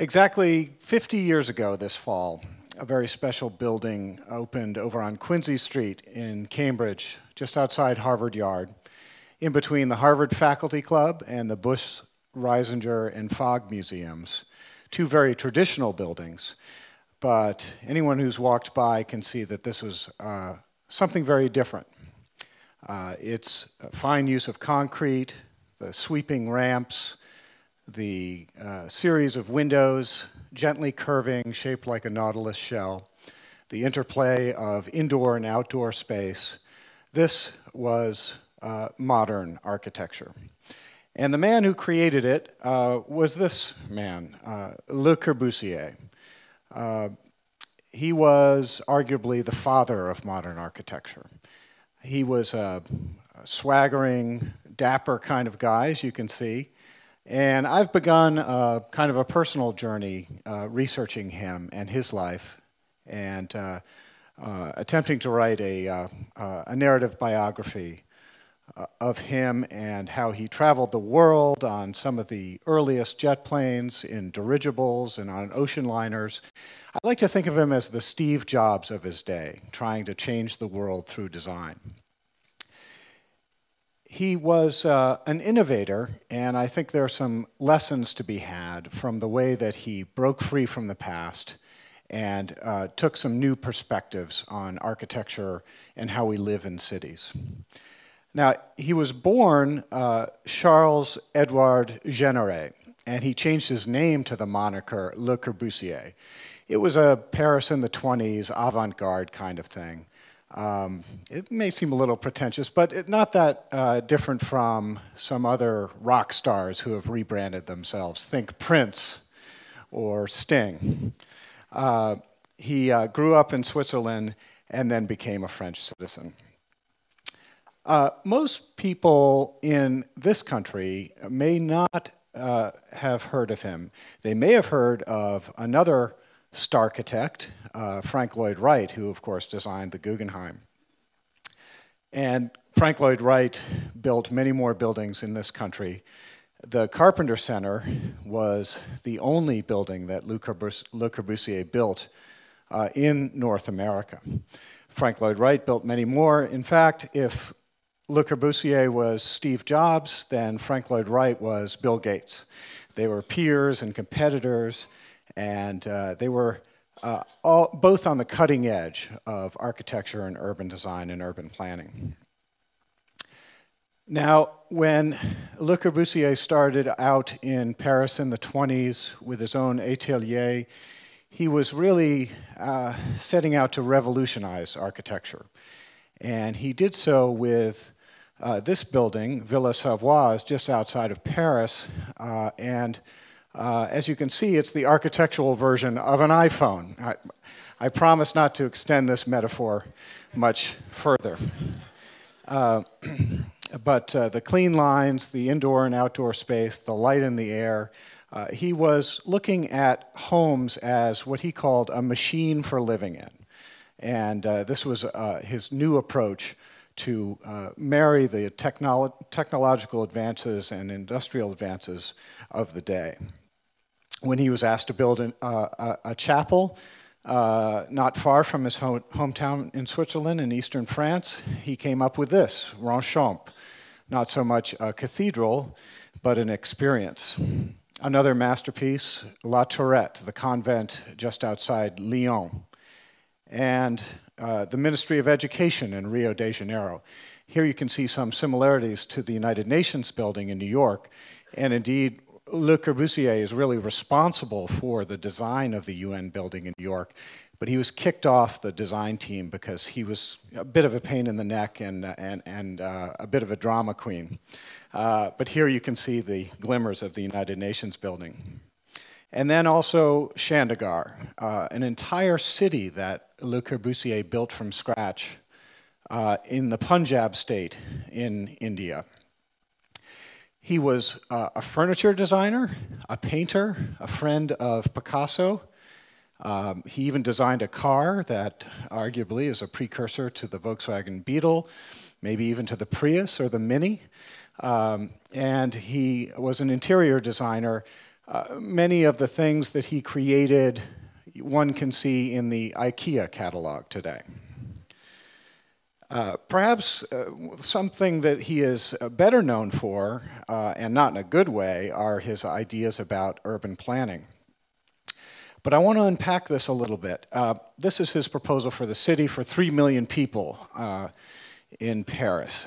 Exactly 50 years ago this fall, a very special building opened over on Quincy Street in Cambridge, just outside Harvard Yard, in between the Harvard Faculty Club and the Busch, Reisinger, and Fogg museums. Two very traditional buildings, but anyone who's walked by can see that this was uh, something very different. Uh, it's fine use of concrete, the sweeping ramps, the uh, series of windows gently curving, shaped like a nautilus shell, the interplay of indoor and outdoor space. This was uh, modern architecture. And the man who created it uh, was this man, uh, Le Corbusier. Uh, he was arguably the father of modern architecture. He was a, a swaggering, dapper kind of guy, as you can see. And I've begun a, kind of a personal journey uh, researching him and his life and uh, uh, attempting to write a, uh, uh, a narrative biography uh, of him and how he traveled the world on some of the earliest jet planes, in dirigibles, and on ocean liners. I like to think of him as the Steve Jobs of his day, trying to change the world through design he was uh, an innovator, and I think there are some lessons to be had from the way that he broke free from the past and uh, took some new perspectives on architecture and how we live in cities. Now, he was born uh, Charles Edouard Jeanneret, and he changed his name to the moniker Le Corbusier. It was a Paris in the 20s avant garde kind of thing. Um, it may seem a little pretentious, but it, not that uh, different from some other rock stars who have rebranded themselves. Think Prince or Sting. Uh, he uh, grew up in Switzerland and then became a French citizen. Uh, most people in this country may not uh, have heard of him. They may have heard of another architect, uh, Frank Lloyd Wright, who, of course, designed the Guggenheim. And Frank Lloyd Wright built many more buildings in this country. The Carpenter Center was the only building that Le Corbusier built uh, in North America. Frank Lloyd Wright built many more. In fact, if Le Corbusier was Steve Jobs, then Frank Lloyd Wright was Bill Gates. They were peers and competitors, and uh, they were uh, all, both on the cutting edge of architecture and urban design and urban planning. Now, when Le Corbusier started out in Paris in the 20s with his own atelier, he was really uh, setting out to revolutionize architecture. And he did so with uh, this building, Villa Savoye, just outside of Paris. Uh, and uh, as you can see, it's the architectural version of an iPhone. I, I promise not to extend this metaphor much further. Uh, but uh, the clean lines, the indoor and outdoor space, the light in the air, uh, he was looking at homes as what he called a machine for living in. And uh, this was uh, his new approach to marry the technolo technological advances and industrial advances of the day when he was asked to build an, uh, a, chapel uh, not far from his home, hometown in Switzerland in eastern France, he came up with this, Ronchamp. Not so much a cathedral, but an experience. Another masterpiece, La Tourette, the convent just outside Lyon. And uh, the Ministry of Education in Rio de Janeiro. Here you can see some similarities to the United Nations building in New York, and indeed Le Corbusier is really responsible for the design of the UN building in New York, but he was kicked off the design team because he was a bit of a pain in the neck and, and, and uh, a bit of a drama queen. Uh, but here you can see the glimmers of the United Nations building. And then also Chandigarh, uh, an entire city that Le Corbusier built from scratch uh, in the Punjab state in India. He was uh, a furniture designer, a painter, a friend of Picasso. Um, he even designed a car that arguably is a precursor to the Volkswagen Beetle, maybe even to the Prius or the Mini. Um, and he was an interior designer Uh, many of the things that he created, one can see in the IKEA catalog today. Uh, perhaps uh, something that he is uh, better known for, uh, and not in a good way, are his ideas about urban planning. But I want to unpack this a little bit. Uh, this is his proposal for the city for 3 million people in Paris.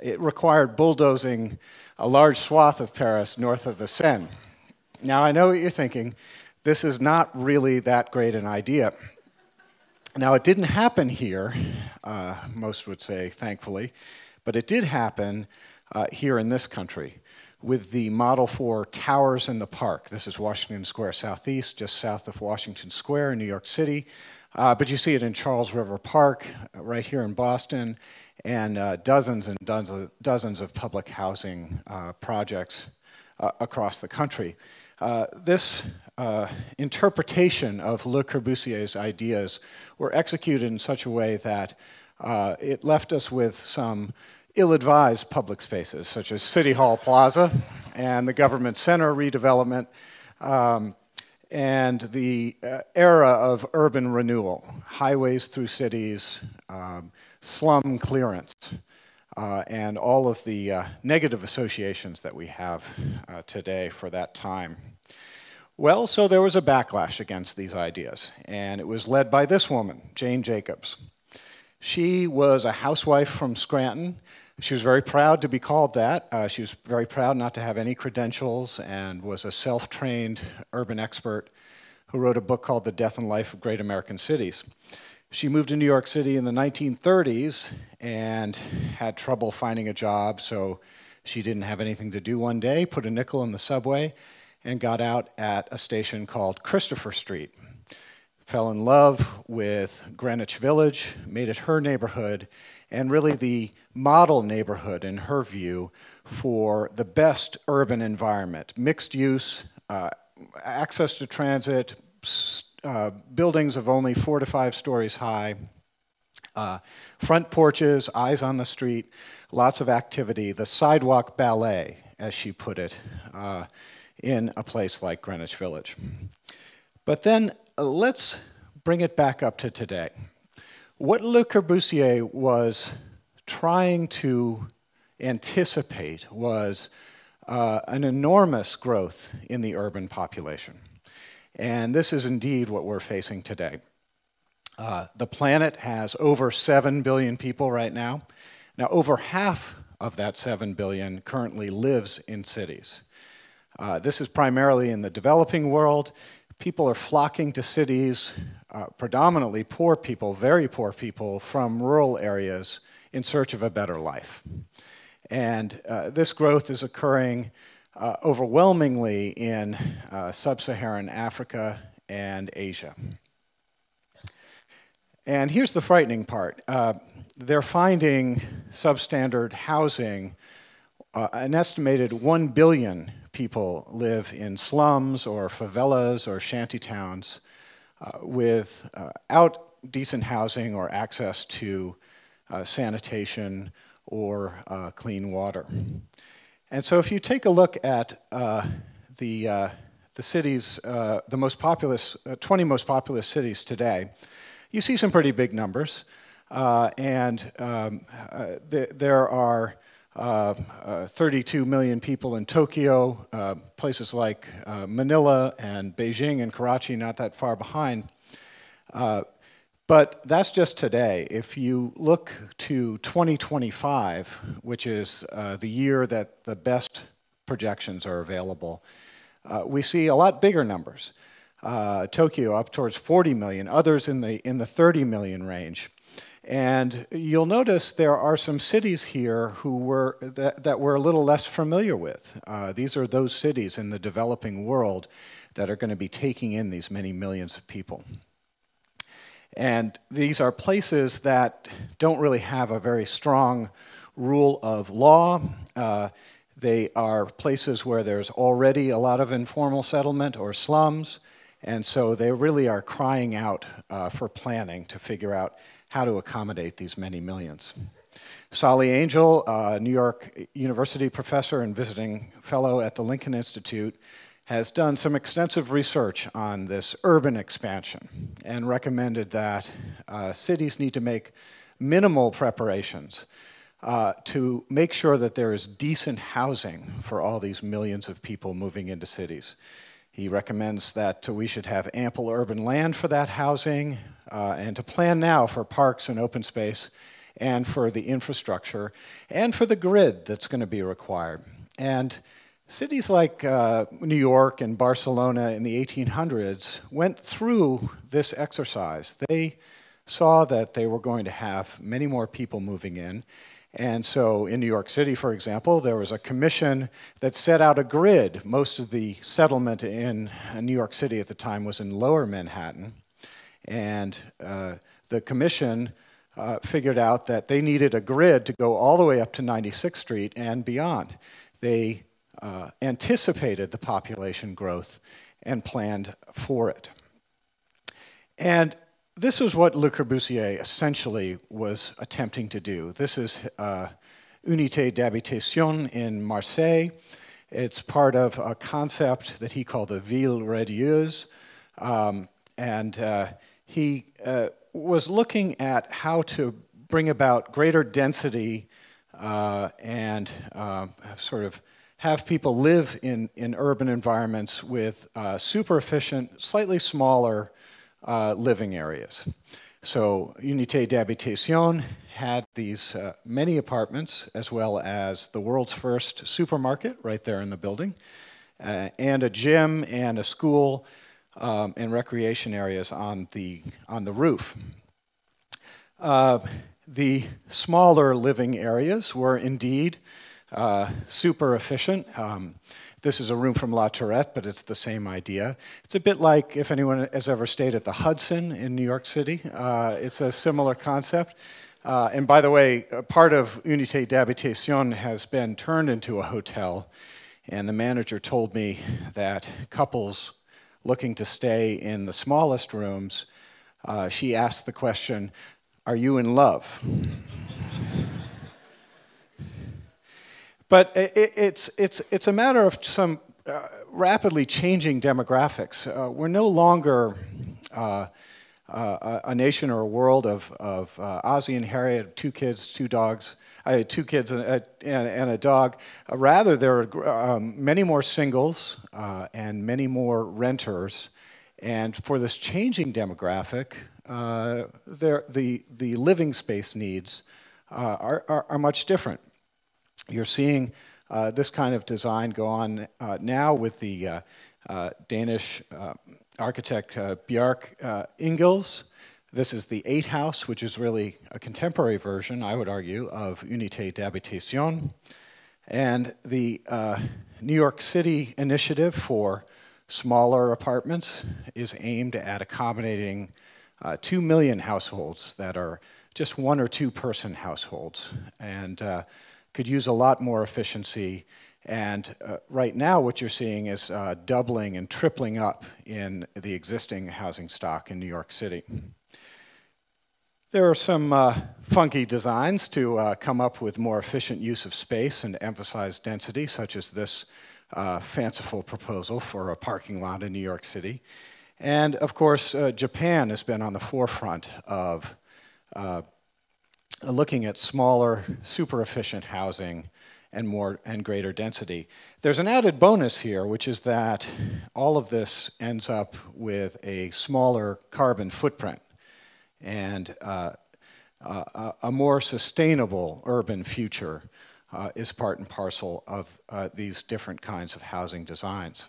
it required bulldozing a large swath of Paris north of the Seine. Now, I know what you're thinking. This is not really that great an idea. Now, it didn't happen here, uh, most would say, thankfully, but it did happen uh, here in this country with the model for towers in the park. This is Washington Square Southeast, just south of Washington Square in New York City. Uh, but you see it in Charles River Park, uh, right here in Boston, and uh, dozens and dozens, dozens of public housing uh, projects across the country. This uh, interpretation of Le Corbusier's ideas were executed in such a way that uh, it left us with some ill-advised public spaces, such as City Hall Plaza and the Government Center redevelopment, um, and the uh, era of urban renewal, highways through cities, um, slum clearance, uh, and all of the uh, negative associations that we have uh, today for that time. Well, so there was a backlash against these ideas, and it was led by this woman, Jane Jacobs. She was a housewife from Scranton. She was very proud to be called that. Uh, she was very proud not to have any credentials and was a self trained urban expert who wrote a book called The Death and Life of Great American Cities. She moved to New York City in the 1930s and had trouble finding a job, so she didn't have anything to do one day, put a nickel in the subway, and got out at a station called Christopher Street. Fell in love with Greenwich Village, made it her neighborhood, and really the model neighborhood, in her view, for the best urban environment. Mixed use, uh, access to transit, uh, buildings of only four to five stories high, uh, front porches, eyes on the street, lots of activity, the sidewalk ballet, as she put it. Uh, in a place like Greenwich Village. But then uh, let's bring it back up to today. What Le Corbusier was trying to anticipate was uh, an enormous growth in the urban population. And this is indeed what we're facing today. Uh, the planet has over 7 billion people right now. Now, over half of that 7 billion currently lives in cities. Uh, this is primarily in the developing world. People are flocking to cities, uh, predominantly poor people, very poor people from rural areas in search of a better life. And uh, this growth is occurring uh, overwhelmingly in uh, sub-Saharan Africa and Asia. And here's the frightening part. Uh, they're finding substandard housing, an estimated 1 billion people live in slums or favelas or shanty towns uh, without uh, decent housing or access to uh, sanitation or uh, clean water. And so if you take a look at uh, the, uh, the cities, the most populous, 20 most populous cities today, you see some pretty big numbers. and um, th there are uh, uh, 32 million people in Tokyo, uh, places like uh, Manila and Beijing and Karachi not that far behind. Uh, but that's just today. If you look to 2025, which is the year that the best projections are available, we see a lot bigger numbers. Tokyo up towards 40 million, others in the, in the 30 million range. And you'll notice there are some cities here who were, that, that we're a little less familiar with. Uh, these are those cities in the developing world that are going to be taking in these many millions of people. And these are places that don't really have a very strong rule of law. Uh, they are places where there's already a lot of informal settlement or slums. And so they really are crying out uh, for planning to figure out how to accommodate these many millions. Solly Angel, a New York University professor and visiting fellow at the Lincoln Institute, has done some extensive research on this urban expansion and recommended that uh, cities need to make minimal preparations uh, to make sure that there is decent housing for all these millions of people moving into cities. He recommends that we should have ample urban land for that housing uh, and to plan now for parks and open space and for the infrastructure and for the grid that's going to be required. And cities like uh, New York and Barcelona in the 1800s went through this exercise. They saw that they were going to have many more people moving in and so in New York City, for example, there was a commission that set out a grid. Most of the settlement in New York City at the time was in lower Manhattan. And uh, the commission uh, figured out that they needed a grid to go all the way up to 96th Street and beyond. They uh, anticipated the population growth and planned for it. And this is what Le Corbusier essentially was attempting to do. This is uh, Unité d'habitation in Marseille. It's part of a concept that he called the Ville radieuse. Um, and uh, he uh, was looking at how to bring about greater density uh, and uh, sort of have people live in, in urban environments with uh, super efficient, slightly smaller uh, living areas. So Unité d'Habitation had these uh, many apartments as well as the world's first supermarket right there in the building uh, and a gym and a school um, and recreation areas on the, on the roof. Uh, the smaller living areas were indeed uh, super efficient. Um, this is a room from La Tourette, but it's the same idea. It's a bit like if anyone has ever stayed at the Hudson in New York City. Uh, it's a similar concept. Uh, and by the way, part of Unité d'Habitation has been turned into a hotel. And the manager told me that couples looking to stay in the smallest rooms, uh, she asked the question, Are you in love? But it, it's, it's, it's a matter of some uh, rapidly changing demographics. Uh, we're no longer uh, uh a nation or a world of, of uh, Ozzie and Harriet, two kids, two dogs. I had two kids and a, and, and a dog. Uh, rather, there are um, many more singles and many more renters. And for this changing demographic, there, the, the living space needs are, are, are much different. You're seeing uh, this kind of design go on uh, now with the uh, uh Danish uh, architect Bjarke Ingels. This is the Eight House, which is really a contemporary version, I would argue, of Unité d'Habitation. And the New York City initiative for smaller apartments is aimed at accommodating uh, 2 million households that are just one or two person households. And uh, could use a lot more efficiency. And uh, right now, what you're seeing is uh, doubling and tripling up in the existing housing stock in New York City. There are some uh, funky designs to uh, come up with more efficient use of space and emphasize density, such as this uh, fanciful proposal for a parking lot in New York City. And of course, uh, Japan has been on the forefront of looking at smaller, super efficient housing and more and greater density. There's an added bonus here, which is that all of this ends up with a smaller carbon footprint and uh, uh, a more sustainable urban future uh, is part and parcel of uh, these different kinds of housing designs.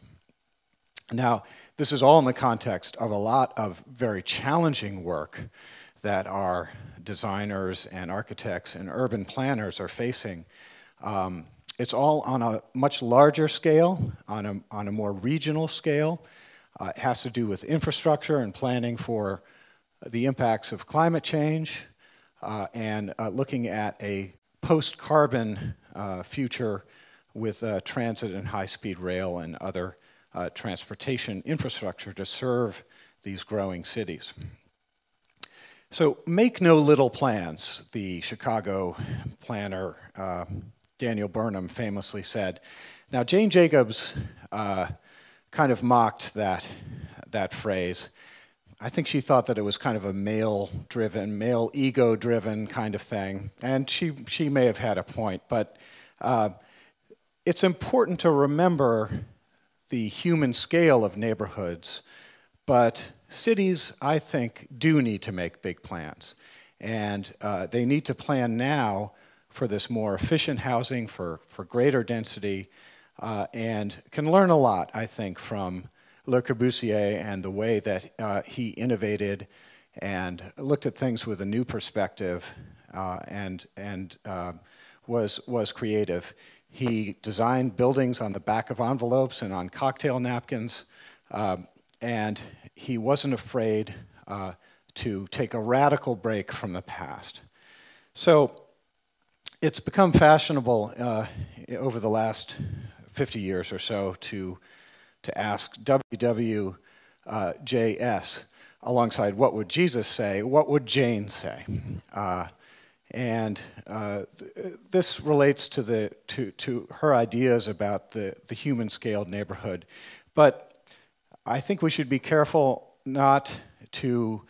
Now, this is all in the context of a lot of very challenging work that our designers and architects and urban planners are facing. Um, it's all on a much larger scale, on a, on a more regional scale. Uh, it has to do with infrastructure and planning for the impacts of climate change uh, and uh, looking at a post-carbon uh, future with uh, transit and high-speed rail and other uh, transportation infrastructure to serve these growing cities. So make no little plans, the Chicago planner uh, Daniel Burnham famously said. Now, Jane Jacobs uh, kind of mocked that, that phrase. I think she thought that it was kind of a male driven, male ego driven kind of thing. And she, she may have had a point, but uh, it's important to remember the human scale of neighborhoods. But cities, I think, do need to make big plans. And uh, they need to plan now for this more efficient housing, for, for greater density, uh, and can learn a lot, I think, from Le Corbusier and the way that uh, he innovated and looked at things with a new perspective uh, and, and uh, was, was creative. He designed buildings on the back of envelopes and on cocktail napkins, um, and he wasn't afraid uh, to take a radical break from the past. So it's become fashionable uh, over the last 50 years or so to, to ask WWJS alongside what would Jesus say, what would Jane say? Uh, and uh, th this relates to, the, to, to her ideas about the, the human scaled neighborhood. But I think we should be careful not to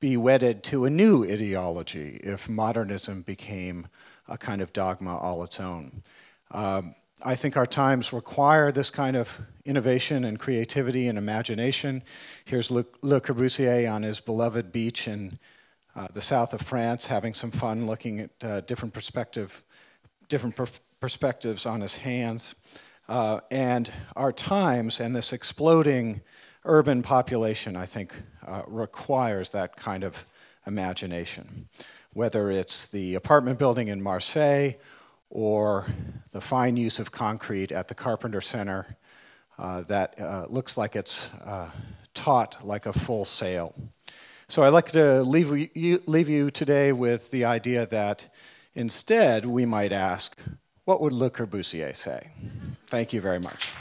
be wedded to a new ideology if modernism became a kind of dogma all its own. Um, I think our times require this kind of innovation and creativity and imagination. Here's Le, Le Corbusier on his beloved beach in uh, the south of France, having some fun looking at uh, different perspective, different per perspectives on his hands. Uh, and our times and this exploding urban population, I think, uh, requires that kind of imagination. Whether it's the apartment building in Marseille or the fine use of concrete at the Carpenter Center uh, that uh, looks like it's uh, taut like a full sail. So I'd like to leave you, leave you today with the idea that instead we might ask, what would Le Corbusier say? Thank you very much.